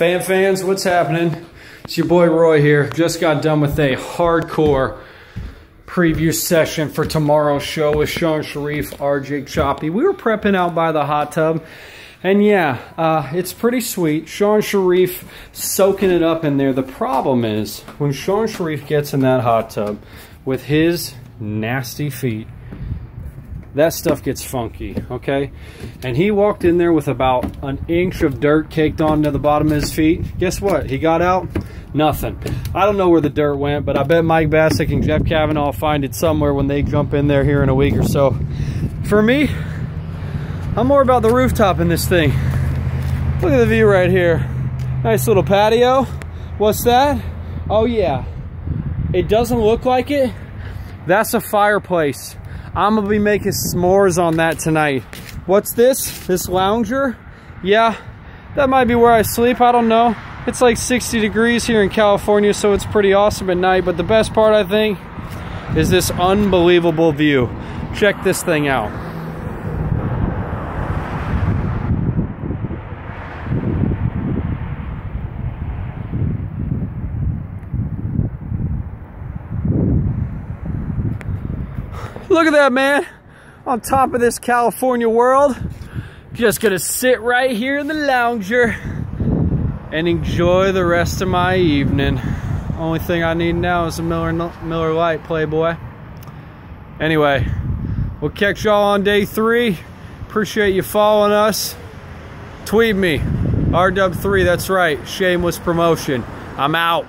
Fan fans, what's happening? It's your boy Roy here. Just got done with a hardcore preview session for tomorrow's show with Sean Sharif, RJ Choppy. We were prepping out by the hot tub. And yeah, uh, it's pretty sweet. Sean Sharif soaking it up in there. The problem is when Sean Sharif gets in that hot tub with his nasty feet, that stuff gets funky, okay? And he walked in there with about an inch of dirt caked onto the bottom of his feet. Guess what? He got out, nothing. I don't know where the dirt went, but I bet Mike Bassick and Jeff Kavanaugh find it somewhere when they jump in there here in a week or so. For me, I'm more about the rooftop in this thing. Look at the view right here. Nice little patio. What's that? Oh yeah. It doesn't look like it. That's a fireplace. I'm gonna be making s'mores on that tonight. What's this? This lounger? Yeah, that might be where I sleep, I don't know. It's like 60 degrees here in California, so it's pretty awesome at night, but the best part, I think, is this unbelievable view. Check this thing out. Look at that, man. On top of this California world. Just gonna sit right here in the lounger and enjoy the rest of my evening. Only thing I need now is a Miller, Miller Lite Playboy. Anyway, we'll catch y'all on day three. Appreciate you following us. Tweet me, RW3, that's right, shameless promotion. I'm out.